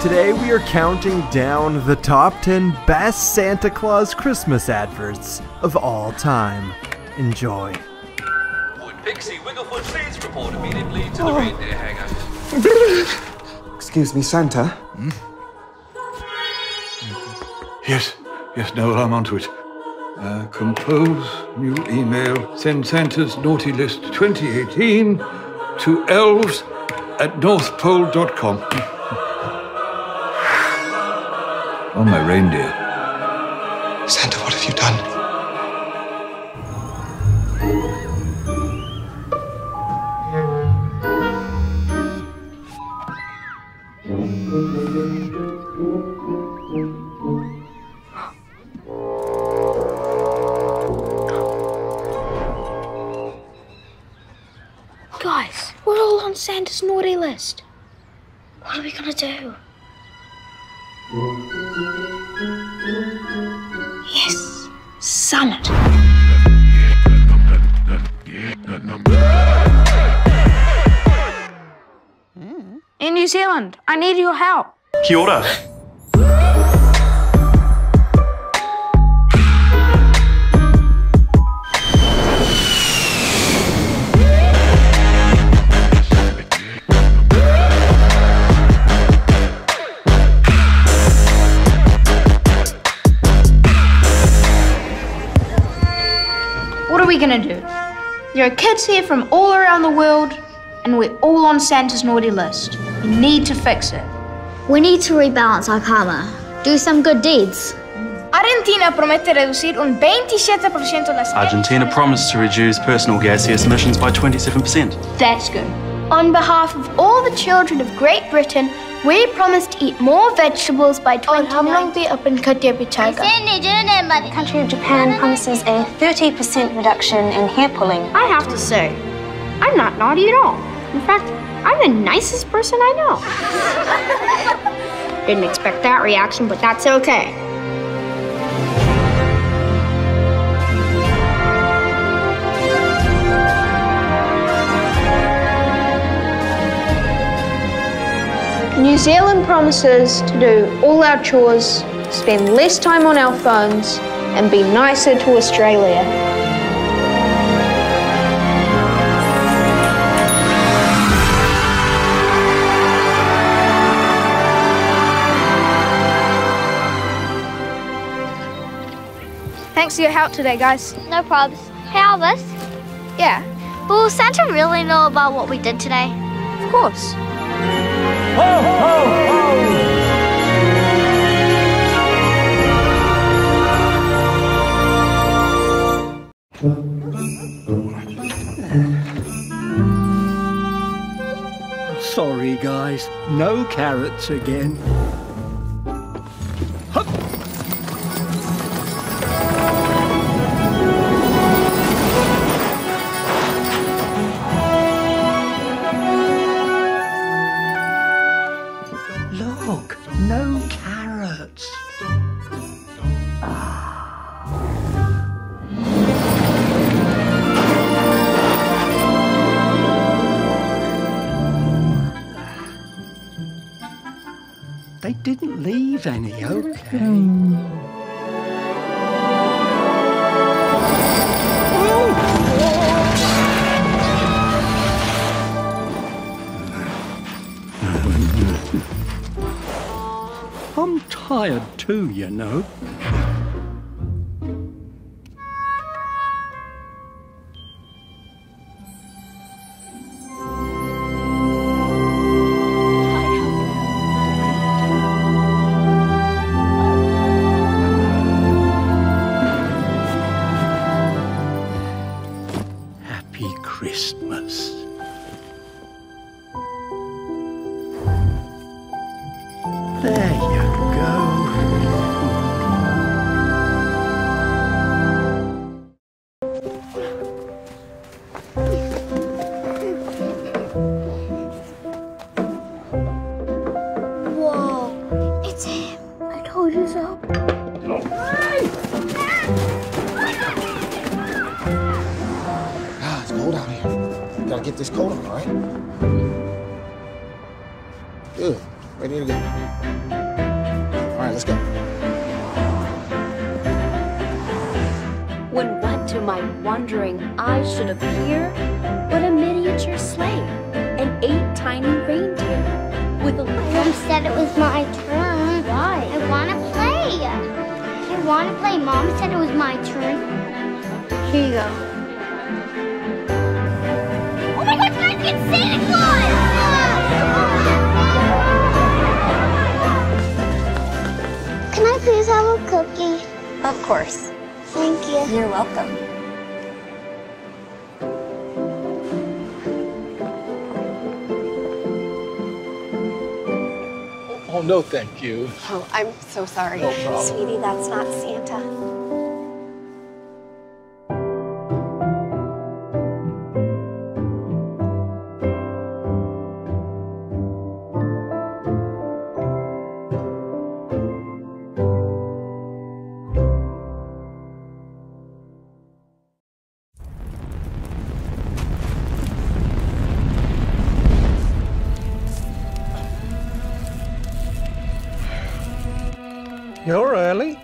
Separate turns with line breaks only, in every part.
Today we are counting down the top 10 best Santa Claus Christmas adverts of all time. Enjoy.
Would Pixie Wigglefoot please report immediately to the reindeer hangar?
Excuse me, Santa.
Yes, yes, Noel, I'm onto it. Uh, compose new email. Send Santa's naughty list 2018 to elves at northpole.com. oh, my reindeer.
Santa, what have you done?
Guys, we're all on Santa's naughty list. What are we gonna do? Summit. In New Zealand, I need your help.
Kia ora.
There are kids here from all around the world, and we're all on Santa's naughty list. We need to fix it.
We need to rebalance our karma. Do some good deeds.
Argentina promete reducir un 27% las
Argentina promised to reduce personal gaseous emissions by 27%.
That's good.
On behalf of all the children of Great Britain, we promise to eat more vegetables by 2019.
The country of Japan promises a 30% reduction in hair pulling.
I have to say, I'm not naughty at all. In fact, I'm the nicest person I know. Didn't expect that reaction, but that's okay.
New Zealand promises to do all our chores, spend less time on our phones, and be nicer to Australia. Thanks for your help today, guys.
No probs. Hey, Elvis.
Yeah,
Will Santa really know about what we did today?
of course.
Sorry, guys. No carrots again. I'm tired too, you know.
I told you.
Ah, it's cold out here. Gotta get this coat on, all right? Good.
Ready to go. All right, let's go.
When what to my wondering eyes should appear but a miniature sleigh and eight tiny reindeer with a
Mom said it was my turn. Want to play. Mom said it was my turn. Here you go. Oh my God! Can I get Santa Claus? Can I please have a cookie?
Of course.
Thank you.
You're welcome.
Oh, no, thank you.
Oh, I'm so sorry.
No problem.
Sweetie, that's not Santa.
You're early.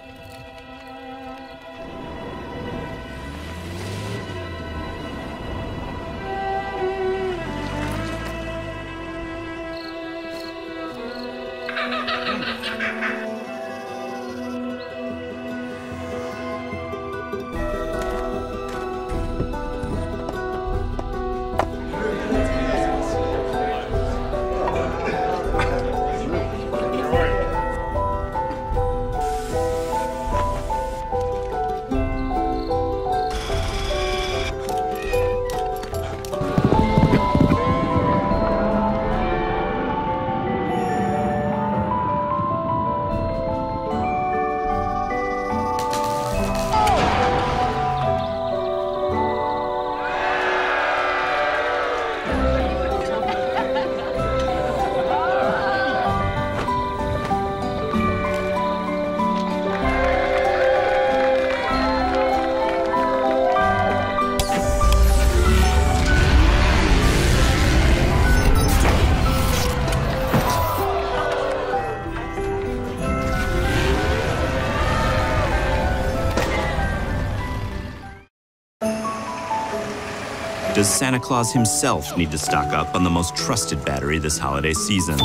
Santa Claus himself need to stock up on the most trusted battery this holiday season?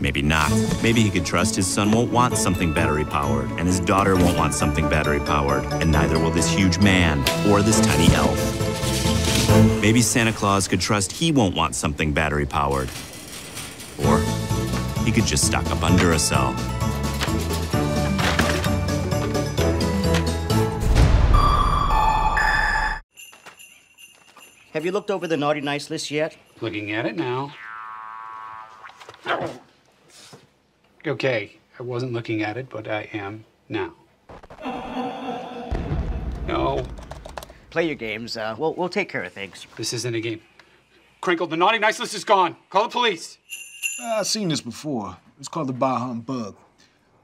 Maybe not. Maybe he could trust his son won't want something battery powered, and his daughter won't want something battery powered, and neither will this huge man or this tiny elf. Maybe Santa Claus could trust he won't want something battery powered. Or he could just stock up on Duracell.
Have you looked over the naughty nice list yet?
Looking at it now. Okay, I wasn't looking at it, but I am now. No,
Play your games. Uh, we'll, we'll take care of things.
this isn't a game. Crinkle, the naughty nice list is gone. Call the police.
Uh, I've seen this before. It's called the Bah Humbug.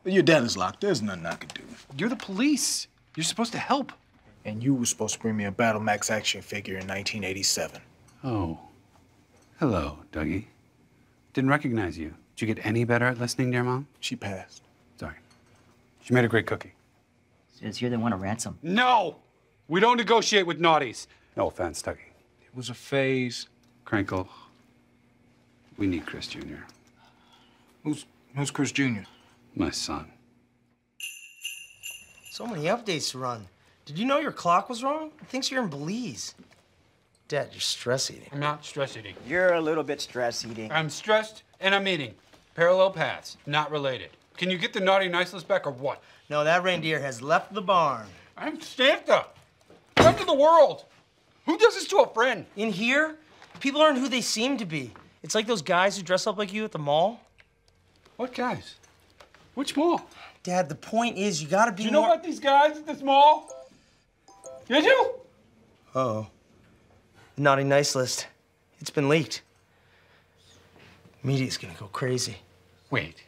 Your dad is locked. There's nothing I can do.
You're the police. You're supposed to help.
And you were supposed to bring me a Battle Max action figure in 1987.
Oh. Hello, Dougie. Didn't recognize you. Did you get any better at listening to your mom?
She passed.
Sorry. She made a great cookie.
Says you're the one to ransom.
No! We don't negotiate with naughties. No offense, Dougie.
It was a phase.
Crinkle. We need Chris Jr.
Who's who's Chris Jr.?
My son.
So many updates to run. Did you know your clock was wrong? It thinks you're in Belize. Dad, you're stress eating.
I'm not stress eating.
You're a little bit stress eating.
I'm stressed and I'm eating. Parallel paths, not related. Can you get the naughty nice list back or what?
No, that reindeer has left the barn.
I'm Santa. Come to the world. Who does this to a friend?
In here, people aren't who they seem to be. It's like those guys who dress up like you at the mall.
What guys? Which mall?
Dad, the point is you gotta be
Do you know
more...
about these guys at this mall? Did you?
Uh-oh. The naughty nice list. It's been leaked. Media's gonna go crazy.
Wait,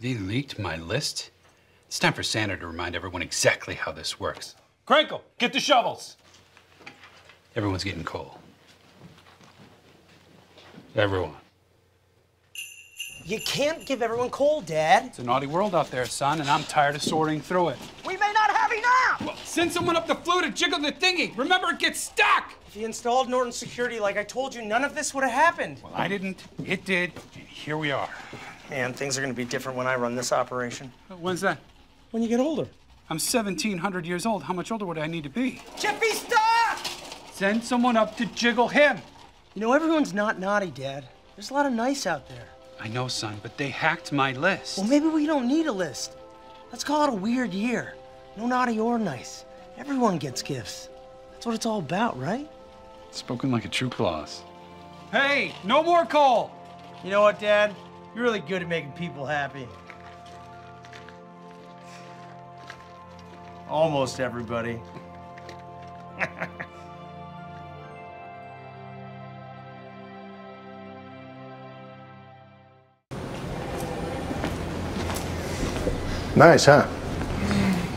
they leaked my list? It's time for Santa to remind everyone exactly how this works. Crinkle, get the shovels. Everyone's getting coal. Everyone.
You can't give everyone coal, Dad.
It's a naughty world out there, son, and I'm tired of sorting through it.
We may not have enough!
Well, send someone up the flue to jiggle the thingy. Remember, it gets stuck!
If you installed Norton Security like I told you, none of this would have happened.
Well, I didn't. It did. And here we are.
Man, things are gonna be different when I run this operation.
Uh, when's that?
When you get older.
I'm 1,700 years old. How much older would I need to be?
Chippy, stop!
Send someone up to jiggle him.
You know, everyone's not naughty, Dad. There's a lot of nice out there.
I know, son, but they hacked my list.
Well, maybe we don't need a list. Let's call it a weird year. No naughty or nice. Everyone gets gifts. That's what it's all about, right?
Spoken like a true Claus. Hey, no more coal!
You know what, Dad? You're really good at making people happy. Almost everybody.
Nice, huh?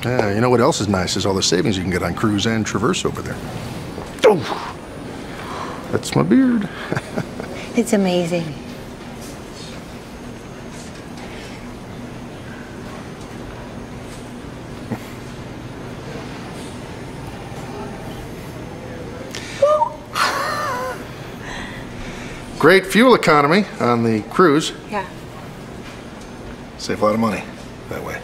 Yeah, you know what else is nice is all the savings you can get on Cruze and Traverse over there. Oh, that's my beard.
It's amazing.
Great fuel economy on the Cruze.
Yeah.
Save a lot of money that way.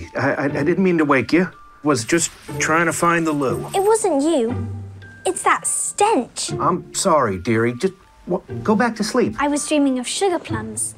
Hi. I, I, I didn't mean to wake you. Was just trying to find the loo.
It wasn't you. It's that stench.
I'm sorry, dearie. Just go back to sleep.
I was dreaming of sugar plums.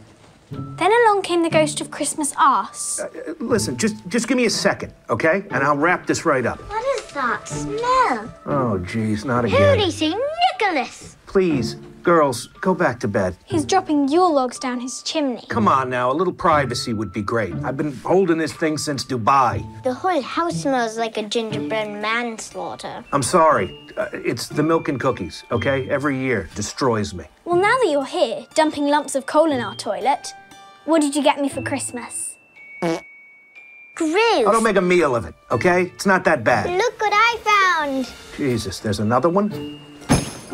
Then along came the ghost of Christmas arse.
Uh, listen, just just give me a second, okay? And I'll wrap this right up.
What is that smell?
Oh, geez, not again.
Hooty St. Nicholas!
Please, girls, go back to bed.
He's dropping Yule logs down his chimney.
Come on now, a little privacy would be great. I've been holding this thing since Dubai.
The whole house smells like a gingerbread manslaughter.
I'm sorry. Uh, it's the milk and cookies, okay? Every year destroys me.
Well, now that you're here, dumping lumps of coal in our toilet, what did you get me for Christmas?
Grills!
I don't make a meal of it, okay? It's not that bad.
Look what I found!
Jesus, there's another one?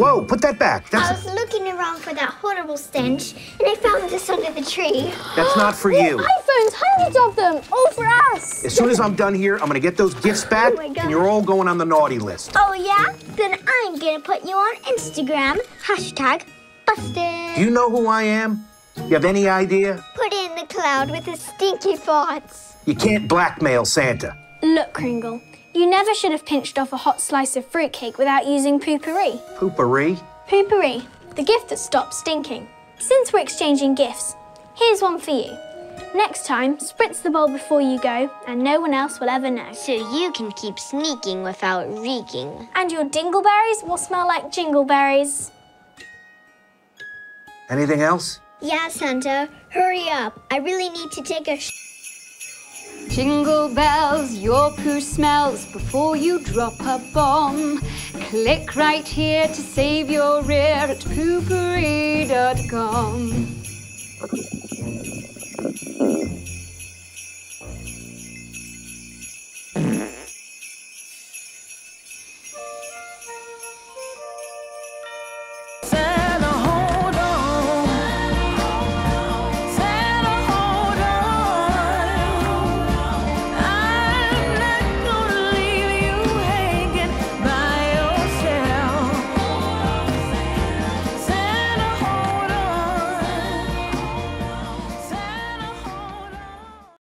Whoa, put that back. That's,
I was looking around for that horrible stench, and I found this under the tree.
that's not for you.
iPhones, hundreds of them, all for us.
As soon as I'm done here, I'm gonna get those gifts back,
Oh
and you're all going on the naughty list.
Oh, yeah? Then I'm gonna put you on Instagram. Hashtag busted.
Do you know who I am? You have any idea?
Put it in the cloud with the stinky thoughts.
You can't blackmail Santa.
Look, Kringle, you never should have pinched off a hot slice of fruitcake without using Poo-Pourri.
Poo-Pourri.
Poo-Pourri, the gift that stops stinking. Since we're exchanging gifts, here's one for you. Next time, spritz the bowl before you go, and no one else will ever know.
So you can keep sneaking without reeking.
And your dingleberries will smell like jingleberries.
Anything else?
Yeah, Santa, hurry up. I really need to take a sh-
Jingle bells, your poo smells before you drop a bomb. Click right here to save your rear at poopourri.com.